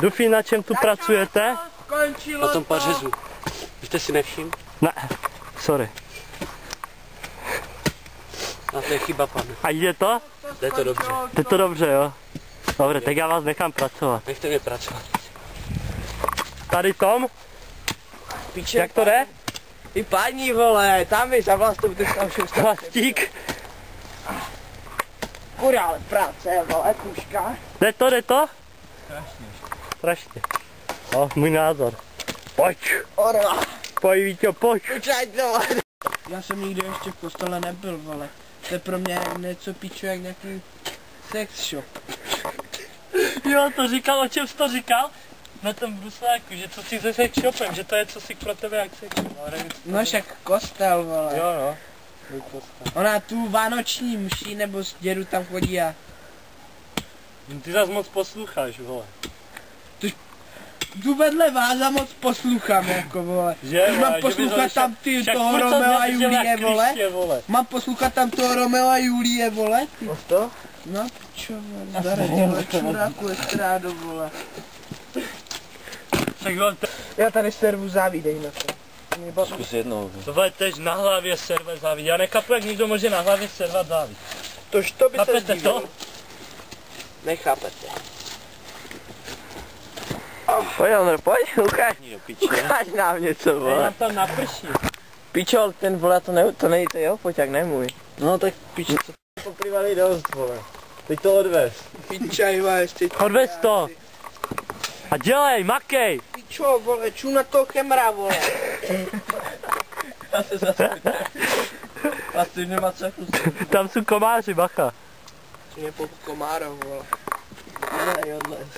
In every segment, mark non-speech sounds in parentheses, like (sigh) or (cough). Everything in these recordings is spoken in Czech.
Dufi, na čem tu pracujete? Na tom pařezu. Jste si nevšiml? Ne, sorry. A to je chyba, pane. A jde to? Jde to dobře. Jde to dobře, jo? Dobře, tak já vás nechám pracovat. Nechte mě pracovat. Tady Tom, Píče, jak to jde? I paní, vole, tam je za vlastou, ty tam všechno. Plastík. Kurá, ale práce, vole, puška. Jde to, jde to? Strašně. Strašně. No, můj názor. Pojď, Orla, pojď Víťo, pojď. počkej, vole. Já jsem nikdy ještě v kostele nebyl, vole. To je pro mě něco píču jak nějaký sex shop. Jo, to říkal, o čem jsi to říkal? Na tom brusláku, že co si se sex shopem, že to je co si pro tebe jak sex shop. ale nevím, to No však kostel, vole. Jo, no. Ona tu vánoční mší nebo z dědu tam chodí a Ty zas moc posloucháš, vole. Tu vedle vás a moc poslouchám, jako vole. Že, Už mám poslouchat tam ty toho Romeo a Julie, vole. vole. Mám poslouchat tam toho Romeo a Julie, vole. Ty. To? No, čo, vole, zdare, vole, čuráku, estrádo, vole. Tak vám to, Já tady servu závidej na to. Zkus jednou. to bude tež na hlavě server závidí. Já nechápu, jak někdo může na hlavě serva závidí. Tož to by se zdívalo. to? Nechápete. Pojď, Ondro, pojď, ukáž, ukáž nám něco, Já vole. tam naprší. Pičol, ten vole, to, ne, to nejde, jo, pojď, jak nemůj. No tak piče, co poplývali dost, vole. Teď to odvez. Pičajva, ještě. Odvez to. A dělej, makej. Pičo, vole, ču na toho chemra, vole. A ty nemá co jako Tam jsou komáři, bacha. Ču mě pod komára, vole. Ne, odvez.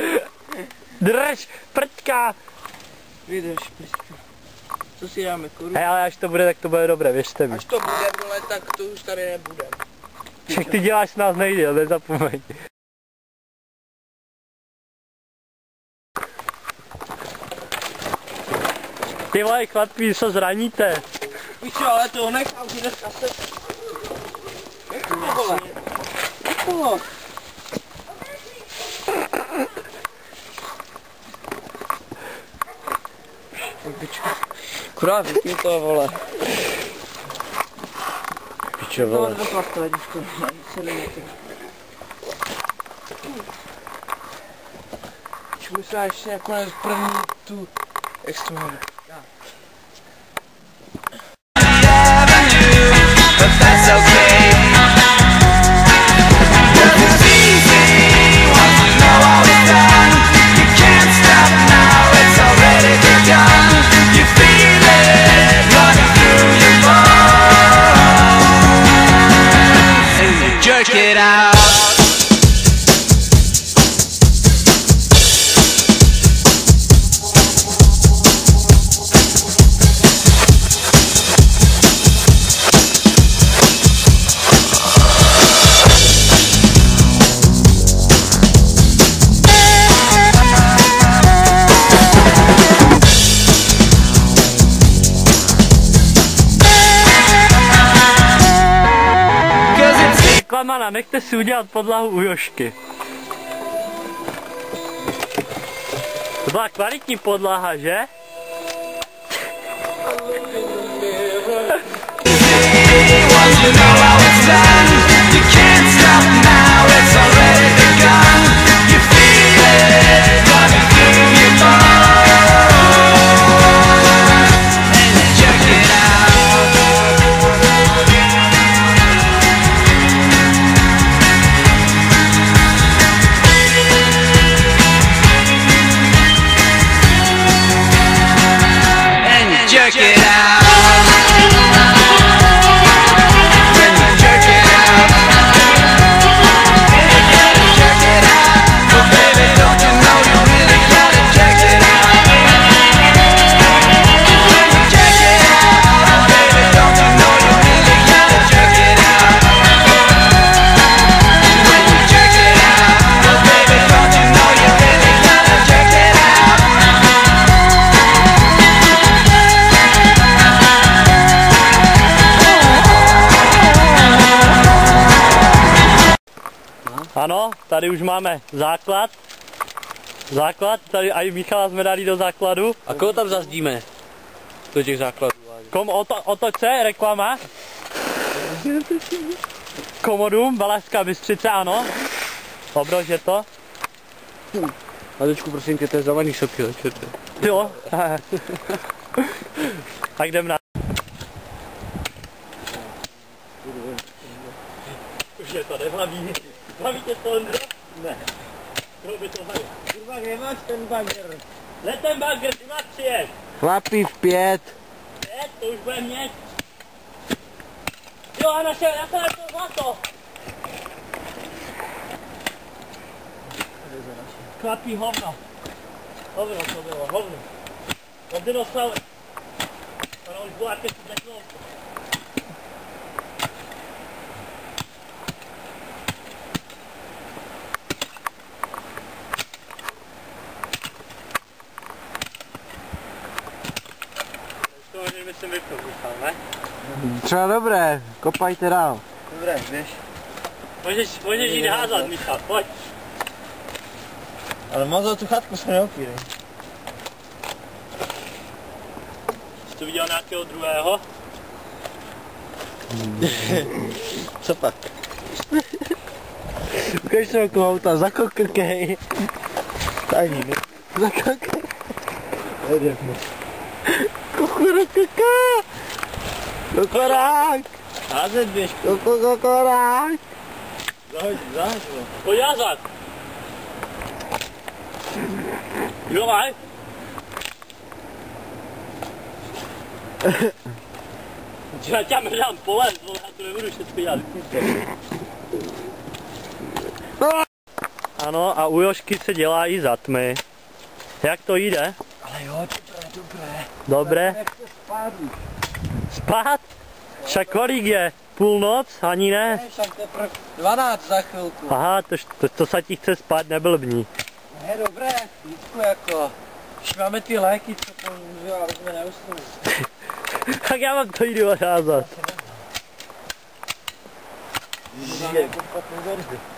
(laughs) Drž, prťka. Vydrž, pičko. Co si dáme, kurva? Hej, ale až to bude, tak to bude dobré, věřte mi. Až to bude, vole, tak to už tady nebude. Však ty děláš nás nejde, nezapomeň. Ty vole, chlapí, co zraníte? Pičo, ale to nechám, že dneska se... Jak to, vole? Vypni to, vole. Piče, No, vole. zaplav to, to celý metr. Už musela ještě nakonec první tu... Jak se to jmenuje? Klamana, nechte si udělat podlahu u Jošky. To byla kvalitní podlaha, že? Tady už máme základ. Základ, tady a i Michala jsme dali do základu. A koho tam zazdíme? Do těch základů. Kom oto, otoče, reklama. Komodum, Valašská Bystřice, ano. Obrož je to. Hadečku, prosím tě, to je zavaný čerte. Jo. (laughs) tak jdem na... Už je to nebaví. Baví tě to, Ondro? Ne. Kdo by to baví? Kurva, kde máš ten bagr? Ne ten bagr, ty máš přijet. Chlapi v pět. Ne, to už bude mě. Jo, a naše, já jsem to zlato. Chlapí hovno. Hovno to bylo, hovno. Od dinosaur. Ono už bylo jaké si Michal, ne? Třeba dobré, kopajte dál. Dobré, běž. Můžeš, můžeš jít házat, Michal, pojď. Ale moc o tu chatku se neopírej. Jsi to viděl nějakého druhého? (laughs) Co pak? Ukaž se jako auta, zakokej. Tajný, ne? Zakokej. Jedeme. Kukurák. Házet běž. Kukurák. Zahoď, zahoď ho. Pojď házat. Jo, aj. Já tě mrdám polez, vole, já to nebudu všechno dělat. Ano, a u Jošky se dělá i za tmy. Jak to jde? Ale jo, dobré, dobré. Spát? Však kolik je? Půlnoc? Ani ne? Ne, však teprve 12 za chvilku. Aha, to, to, to se ti chce spát, neblbni. Ne, dobré, Vítku, jako. Už máme ty léky, co to můžu, ale jsme neusnuli. (laughs) Tak já vám to jdu odházat. Špatnou verzi.